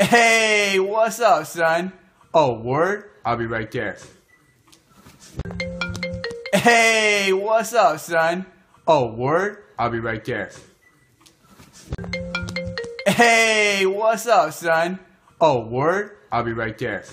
Hey, what's up, son? Oh, word? I'll be right there. Hey, what's up, son? Oh, word? I'll be right there. Hey, what's up, son? Oh, word? I'll be right there.